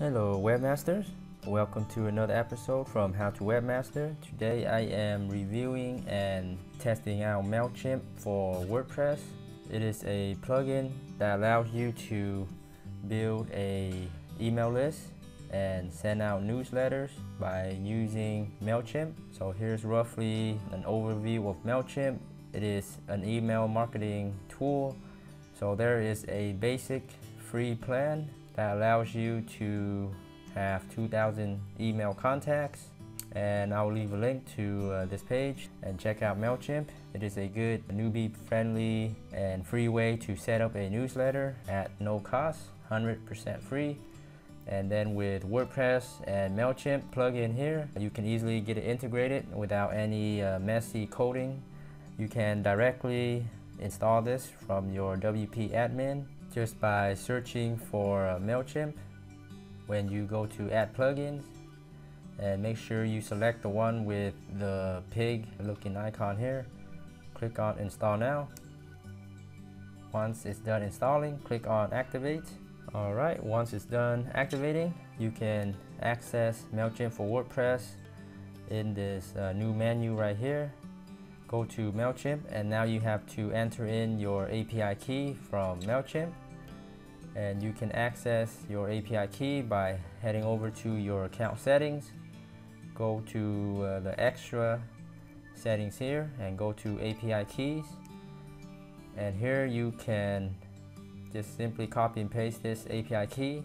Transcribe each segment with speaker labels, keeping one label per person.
Speaker 1: Hello webmasters, welcome to another episode from How to Webmaster. Today I am reviewing and testing out MailChimp for WordPress. It is a plugin that allows you to build a email list and send out newsletters by using MailChimp. So here's roughly an overview of MailChimp. It is an email marketing tool. So there is a basic free plan that allows you to have 2,000 email contacts and I'll leave a link to uh, this page and check out MailChimp. It is a good newbie friendly and free way to set up a newsletter at no cost, 100% free. And then with WordPress and MailChimp plug in here, you can easily get it integrated without any uh, messy coding. You can directly install this from your WP admin just by searching for uh, MailChimp when you go to add plugins and make sure you select the one with the pig looking icon here. Click on install now. Once it's done installing click on activate. Alright once it's done activating you can access MailChimp for WordPress in this uh, new menu right here go to MailChimp and now you have to enter in your API key from MailChimp. And you can access your API key by heading over to your account settings. Go to uh, the extra settings here and go to API keys. And here you can just simply copy and paste this API key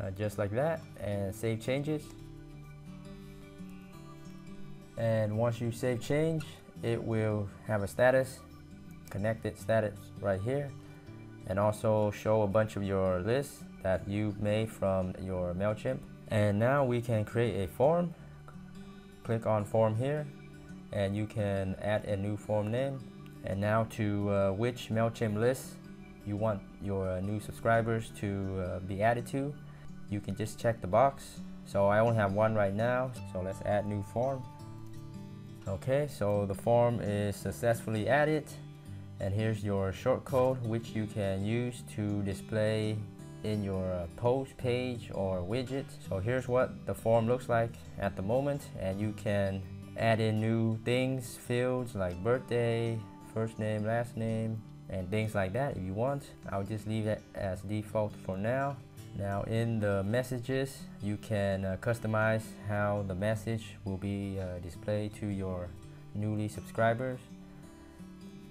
Speaker 1: uh, just like that and save changes and once you save change it will have a status connected status right here and also show a bunch of your lists that you've made from your MailChimp. And now we can create a form. Click on form here and you can add a new form name. And now to uh, which MailChimp list you want your uh, new subscribers to uh, be added to, you can just check the box. So I only have one right now, so let's add new form. Okay, so the form is successfully added. And here's your shortcode which you can use to display in your uh, post page or widget. So here's what the form looks like at the moment. And you can add in new things fields like birthday first name last name and things like that if you want. I'll just leave it as default for now now in the messages you can uh, customize how the message will be uh, displayed to your newly subscribers.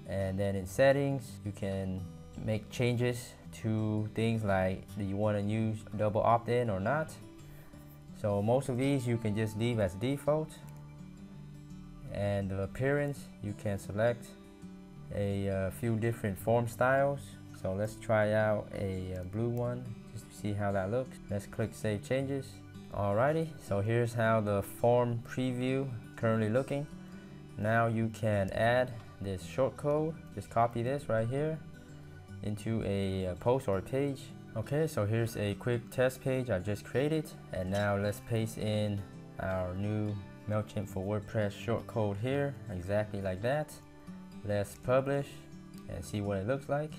Speaker 1: And then in settings you can make changes to things like do you want to use double opt-in or not? So most of these you can just leave as default. And the appearance you can select a, uh, few different form styles. So let's try out a, a blue one just to see how that looks. Let's click save changes. Alrighty so here's how the form preview currently looking. Now you can add this short code. Just copy this right here into a, a post or a page. Okay so here's a quick test page I just created. And now let's paste in our new MailChimp for WordPress short code here exactly like that. Let's publish and see what it looks like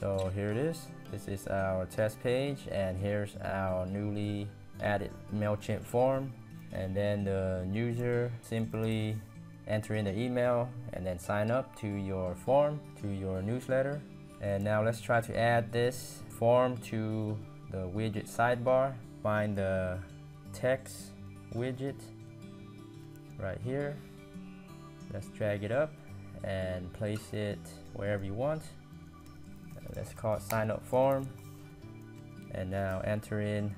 Speaker 1: so here it is. This is our test page and here's our newly added MailChimp form. And then the user simply enter in the email and then sign up to your form to your newsletter. And now let's try to add this form to the widget sidebar. Find the text widget right here. Let's drag it up and place it wherever you want let's call it sign up form. And now enter in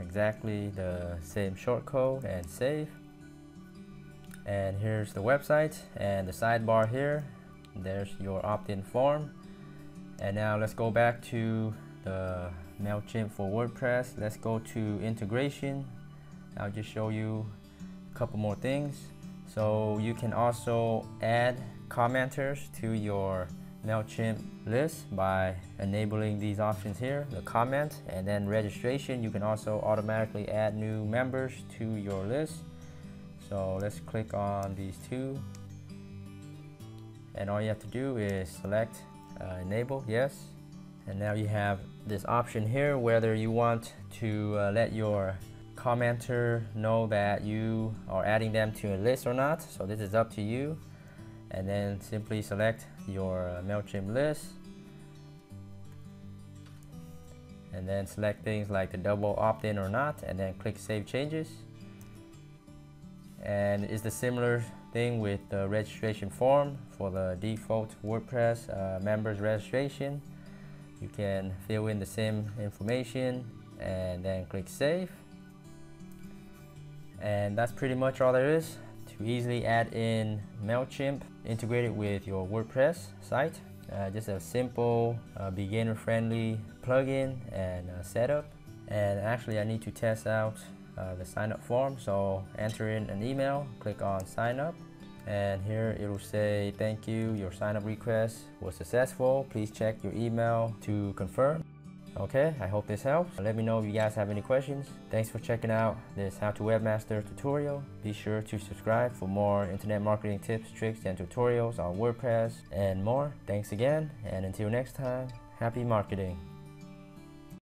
Speaker 1: exactly the same shortcode and save. And here's the website and the sidebar here. There's your opt-in form. And now let's go back to the MailChimp for WordPress. Let's go to integration. I'll just show you a couple more things. So you can also add commenters to your MailChimp list by enabling these options here, the comment and then registration. You can also automatically add new members to your list. So let's click on these two. And all you have to do is select uh, enable, yes. and now you have this option here whether you want to uh, let your commenter know that you are adding them to a list or not so this is up to you and then simply select your uh, MailChimp list. And then select things like the double opt-in or not and then click save changes. And it's the similar thing with the registration form for the default WordPress uh, members registration. You can fill in the same information and then click save. And that's pretty much all there is to easily add in MailChimp integrated with your WordPress site. Uh, just a simple uh, beginner friendly plugin and setup. And actually I need to test out uh, the sign up form. So enter in an email click on sign up and here it will say thank you. Your sign up request was successful. Please check your email to confirm okay I hope this helps. Let me know if you guys have any questions. Thanks for checking out this how to webmaster tutorial. Be sure to subscribe for more internet marketing tips tricks and tutorials on WordPress and more. Thanks again and until next time happy marketing